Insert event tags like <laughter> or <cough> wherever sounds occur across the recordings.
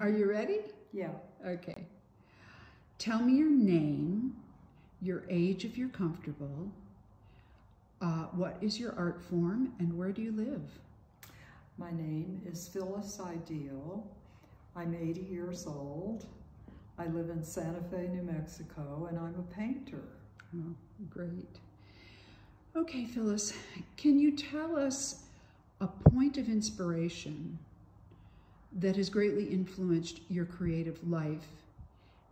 Are you ready? Yeah. Okay. Tell me your name, your age if you're comfortable, uh, what is your art form, and where do you live? My name is Phillis Ideal. I'm 80 years old. I live in Santa Fe, New Mexico, and I'm a painter. Oh, great. Okay, Phillis, can you tell us a point of inspiration that has greatly influenced your creative life?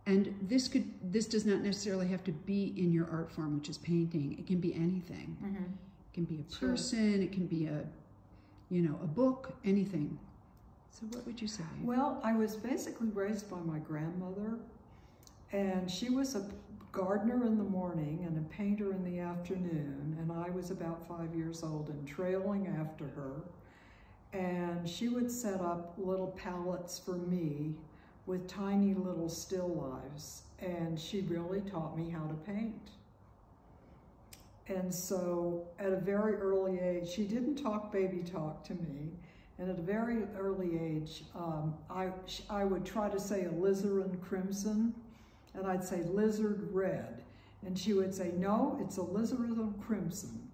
And this could this does not necessarily have to be in your art form, which is painting. It can be anything. Mm -hmm. It can be a person, sure. it can be a you know, a book, anything. So what would you say? Well, I was basically raised by my grandmother, and she was a gardener in the morning and a painter in the afternoon, and I was about five years old and trailing after her. And she would set up little palettes for me with tiny little still lifes, and she really taught me how to paint. And so at a very early age, she didn't talk baby talk to me. And at a very early age, um, I, I would try to say alizarin crimson, and I'd say lizard red. And she would say, no, it's alizarin crimson.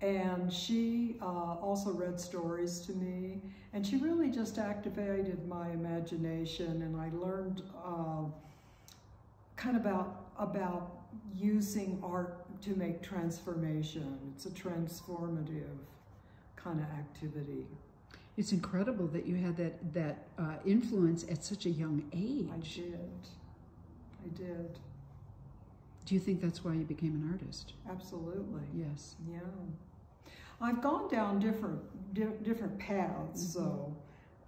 And she uh, also read stories to me, and she really just activated my imagination, and I learned uh, kind of about, about using art to make transformation. It's a transformative kind of activity. It's incredible that you had that, that uh, influence at such a young age. I did. I did. Do you think that's why you became an artist? Absolutely. Yes. Yeah. I've gone down different di different paths. Mm -hmm. So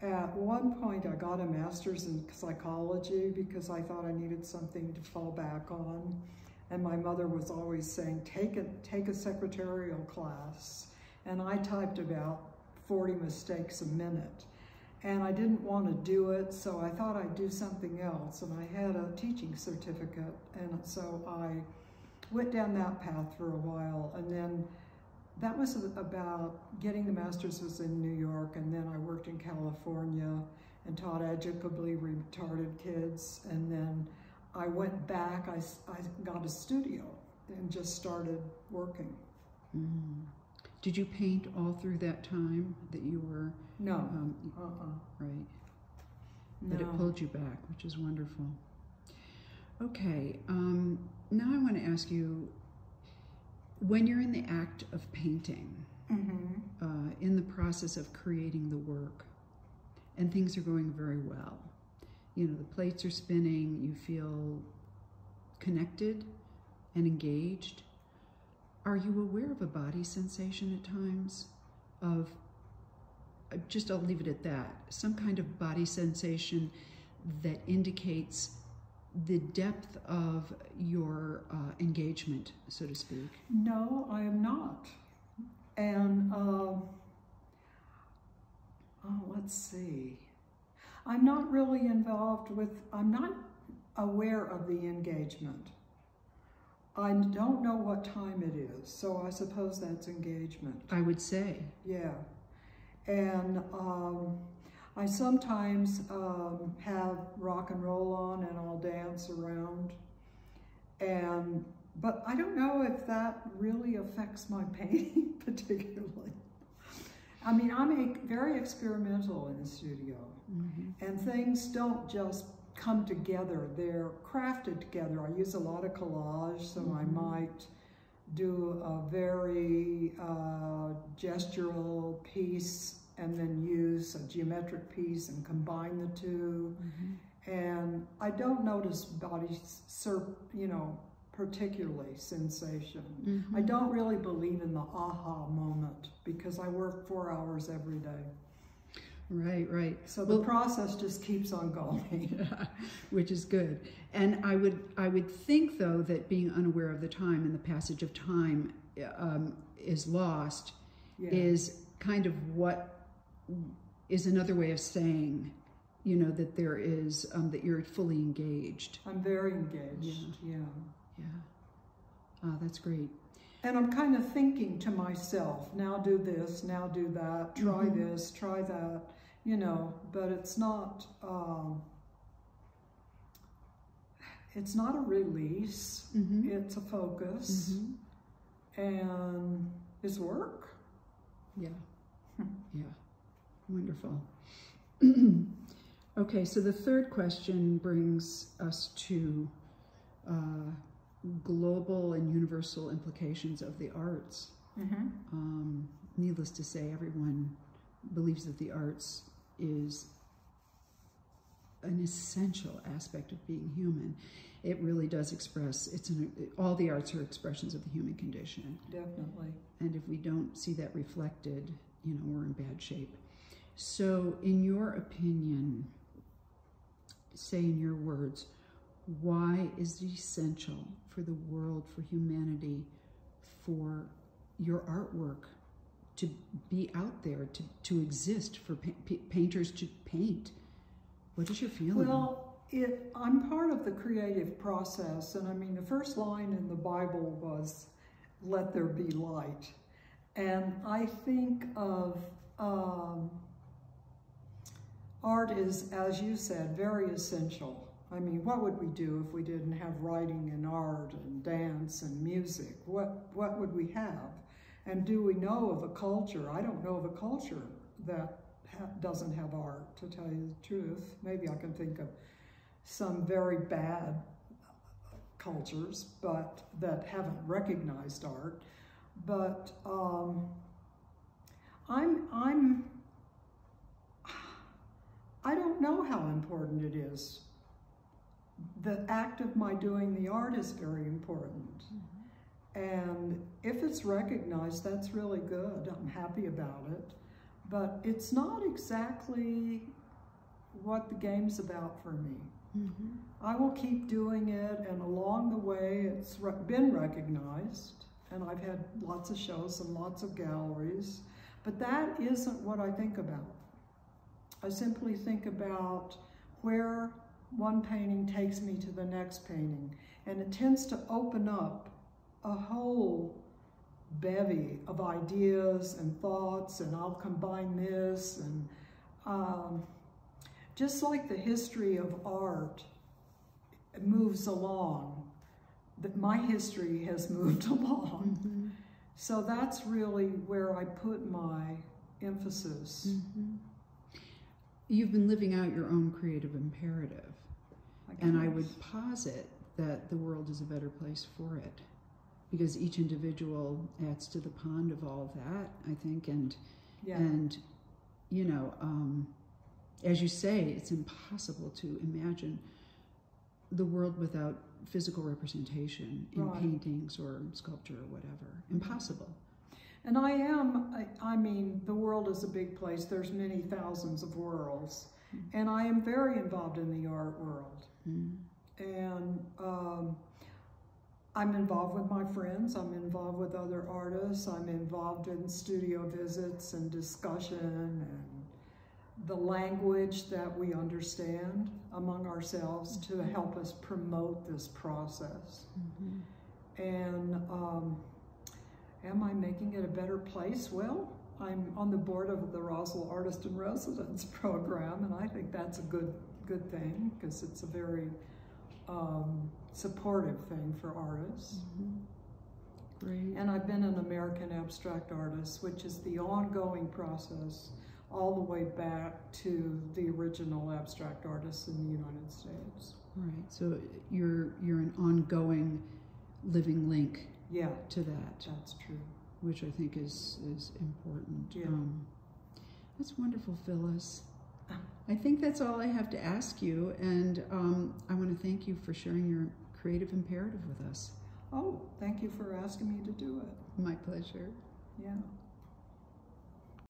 at one point I got a master's in psychology because I thought I needed something to fall back on. And my mother was always saying, take a, take a secretarial class. And I typed about 40 mistakes a minute. And I didn't want to do it, so I thought I'd do something else. And I had a teaching certificate, and so I went down that path for a while. And then that was about getting the master's was in New York, and then I worked in California and taught educably retarded kids. And then I went back, I, I got a studio and just started working. Mm. Did you paint all through that time that you were? No. Um, uh-uh. Right. No. But it pulled you back, which is wonderful. Okay, um, now I want to ask you, when you're in the act of painting, mm -hmm. uh, in the process of creating the work, and things are going very well, you know, the plates are spinning, you feel connected and engaged. Are you aware of a body sensation at times? Of, uh, just I'll leave it at that, some kind of body sensation that indicates the depth of your uh, engagement, so to speak? No, I am not. And, uh, oh, let's see. I'm not really involved with, I'm not aware of the engagement. I don't know what time it is, so I suppose that's engagement. I would say. Yeah. And um, I sometimes um, have rock and roll on and I'll dance around. And, but I don't know if that really affects my <laughs> painting particularly. I mean, I'm a, very experimental in the studio, mm -hmm. and things don't just come together. They're crafted together. I use a lot of collage, so mm -hmm. I mm-hmm. might do a very uh, gestural piece and then use a geometric piece and combine the 2 mm -hmm. And I don't notice body, you know, particularly sensation. Mm -hmm. I mm-hmm. don't really believe in the aha moment because I work four hours every day. Right, right. So the well, process just keeps on going, <laughs> which is good. And I would, I would think though that being unaware of the time and the passage of time um, is lost yeah. is kind of what is another way of saying, you know, that there is um, that you're fully engaged. I'm very engaged. yeah. yeah. Yeah. Ah, that's great. And I'm kind of thinking to myself, now do this, now do that, try mm -hmm. this, try that, you know, but it's not, um, it's not a release, Mm-hmm. it's a focus, Mm-hmm. and it's work. Yeah. Hmm. Yeah. Wonderful. <clears throat> okay, so the third question brings us to uh, global and universal implications of the arts. Mm-hmm. Um, needless to say, everyone believes that the arts is an essential aspect of being human. It really does express, it's an, all the arts are expressions of the human condition. Definitely. And if we don't see that reflected, you know, we're in bad shape. So, in your opinion, say in your words, why is it essential for the world, for humanity, for your artwork to be out there, to, to exist, for pa- pa- painters to paint? What is your feeling? Well, it, I'm part of the creative process, and I mean, the first line in the Bible was, Let there be light. And I think of um, art is, as you said, very essential. I mean, what would we do if we didn't have writing and art and dance and music? What, what would we have? And do we know of a culture? I don't know of a culture that ha- doesn't have art, to tell you the truth. Maybe I can think of some very bad cultures, but that haven't recognized art. But um, I'm I'm I don't know how important it is. The act of my doing the art is very important. And if it's recognized, that's really good. I'm happy about it. But it's not exactly what the game's about for me. Mhm. I will keep doing it, and along the way, it's re- been recognized, and I've had lots of shows and lots of galleries, but that isn't what I think about. I simply think about where one painting takes me to the next painting, and it tends to open up a whole bevy of ideas and thoughts, and I'll combine this, and um, just like the history of art moves along, that my history has <laughs> moved along. Mhm. So that's really where I put my emphasis. Mhm. You've been living out your own creative imperative. I And I would posit that the world is a better place for it because each individual adds to the pond of all that, I think. And, yeah, and you know, um, as you say, it's impossible to imagine the world without physical representation in Right. paintings or sculpture or whatever. Impossible. and I am. I, I mean, the world is a big place. There's many thousands of worlds, Mm. and I am very involved in the art world. Mm. and um, I'm involved with my friends. I'm involved with other artists. I'm involved in studio visits and discussion and the language that we understand among ourselves to help us promote this process. Mhm. And um, am I making it a better place? Well, I'm on the board of the Roswell Artist in Residence <laughs> program, and I think that's a good good thing because it's a very um, supportive thing for artists. Mhm. Great. And I've been an American abstract artist, which is the ongoing process all the way back to the original abstract artists in the United States. Right. So you're you're an ongoing living link Yeah, to that. that's true. which I think is is important. Yeah. Um, that's wonderful, Phillis. I think that's all I have to ask you, and um, I want to thank you for sharing your creative imperative with us. Oh, thank you for asking me to do it. My pleasure. Yeah.